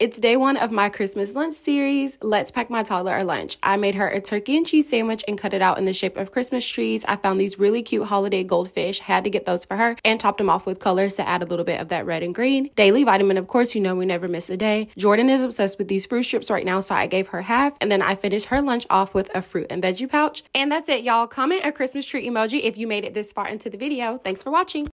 It's day one of my Christmas lunch series. Let's pack my toddler a lunch. I made her a turkey and cheese sandwich and cut it out in the shape of Christmas trees. I found these really cute holiday goldfish, had to get those for her, and topped them off with colors to add a little bit of that red and green. Daily vitamin, of course, you know we never miss a day. Jordan is obsessed with these fruit strips right now, so I gave her half, and then I finished her lunch off with a fruit and veggie pouch. And that's it, y'all. Comment a Christmas tree emoji if you made it this far into the video. Thanks for watching.